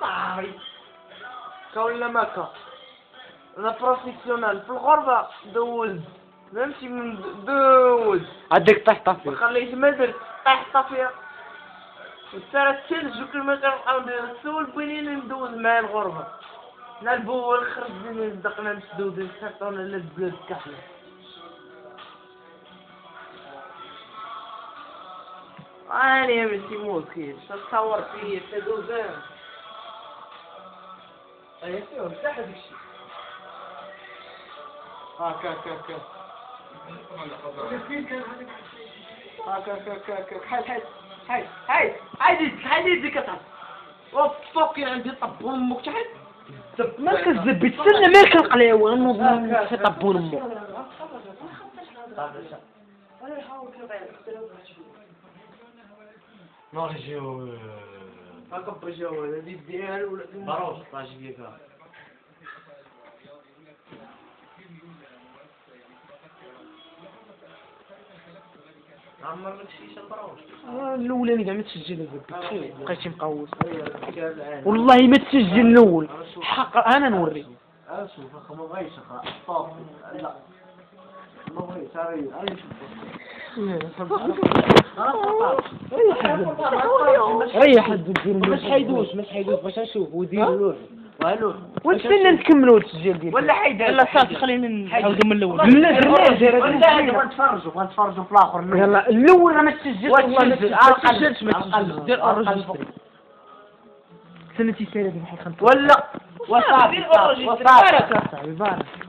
صاحبي ما كا أنا بروفيسيونال في الغربة دوز نمشي من دوز عندك طيح ما طفي خليت ما درت طيح طافية وصار الثلج وكل نبقاو ندير السول بوينين ندوز مع الغربة لا البول خرجني صدقنا مسدود نسحطونا للبلاد كحلة أنا ماشي موكل تصور فيا تدوزان أي فيهم صح هذاك الشيء هاكا هاكا هاكا هاكا هاكا هاكا حيد حيد حيد حيد حيد يدك حيد يدك اطعم وفوقي عندي طب أمك تحيد ما كذب تسنى ما كنقلاو نوض في طبون امو نرجو هاكا بجاو هذا ديالو ولا الاولاني كاع ما تسجل بقيتي مقوس والله ما تسجل الأول حق أنا نوري أشوف اخو ما بغيتش اخا لا ما بغيتش أنا ريح مش حيدوش مش حيدوش باش نشوف ودير لوح والو. ونتمنى نكملوا التسجيل ديالك؟ ولا حيد لا صافي خلينا نعاودوا من الأول. لا درنا ولا غنتفرجوا غنتفرجوا في الآخر يلا الأول راه ما تسجلش والله ما تسجلش. ما تسجلش دير القلب. سنتي سيرة بحال خمسة. ولا وصافي وصافي بارك